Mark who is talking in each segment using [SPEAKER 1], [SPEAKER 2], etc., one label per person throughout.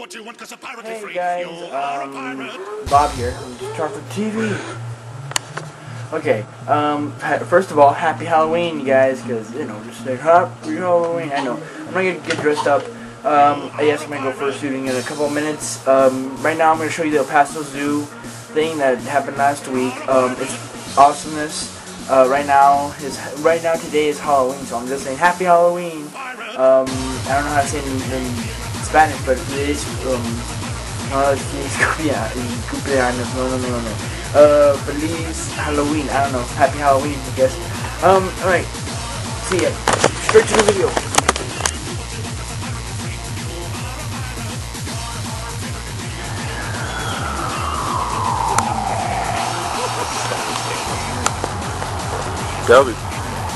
[SPEAKER 1] what you want because a pirate
[SPEAKER 2] Hey
[SPEAKER 1] free.
[SPEAKER 2] guys,
[SPEAKER 1] you are a
[SPEAKER 2] um,
[SPEAKER 1] pirate.
[SPEAKER 2] Bob here. I'm just trying for TV. Okay, um, first of all, happy Halloween, you guys, because, you know, just like, happy Halloween. I know. I'm not going to get dressed up. Um, yes, I'm going to go first shooting in a couple of minutes. Um, right now, I'm going to show you the El Paso Zoo thing that happened last week. Um, it's awesomeness. Uh, right now, is right now today is Halloween, so I'm just saying Happy Halloween. Um, I don't know how to say it in, in Spanish, but it is um, no, es feliz cumpleaños, cumpleaños, no, no, no, no, no. Uh, feliz Halloween, I don't know, happy Halloween, I guess. Um, alright, see ya. Straight to the video.
[SPEAKER 3] That'll be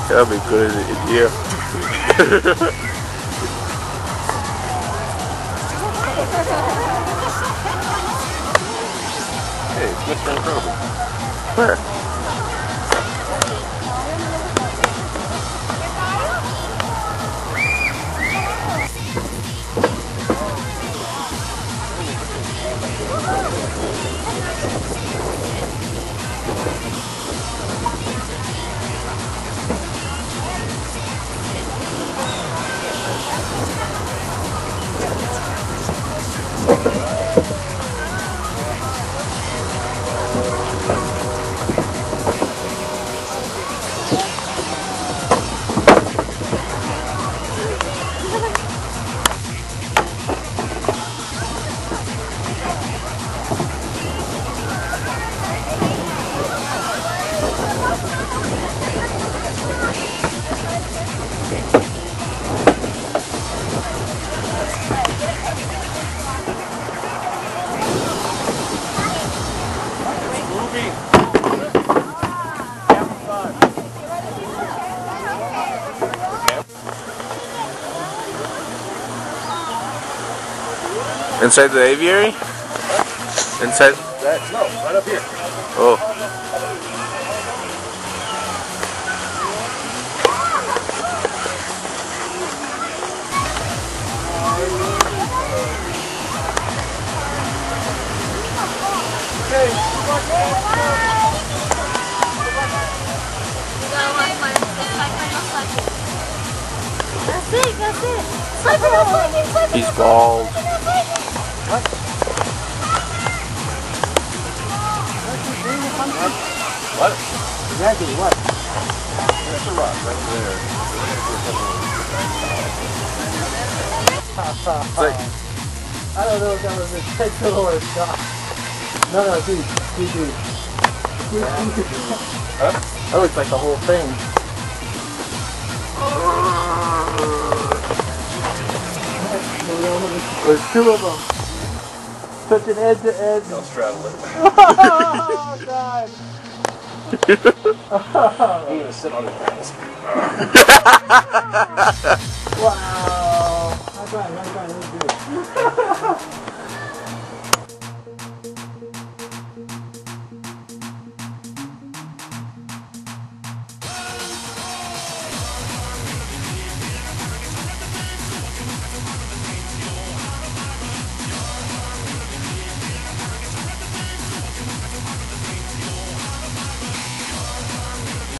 [SPEAKER 3] that'll be good in, in here. hey, it's Mr. Incredible. Where? Inside the aviary? Inside
[SPEAKER 4] That, no, right up here.
[SPEAKER 3] Oh.
[SPEAKER 5] That's it, that's it. Swipe it up, it, swipe it
[SPEAKER 3] He's bald.
[SPEAKER 4] What?
[SPEAKER 2] Exactly, what?
[SPEAKER 4] That's a rock right there.
[SPEAKER 2] I don't know if that was intentional or not. No, no, dude, dude, dude.
[SPEAKER 4] huh?
[SPEAKER 2] That looks like the whole thing. There's two of them. Touching edge to edge.
[SPEAKER 4] I'll straddle it.
[SPEAKER 2] Oh, God.
[SPEAKER 4] I'm gonna sit on his pants.
[SPEAKER 2] Wow. High five, high five, let's do it.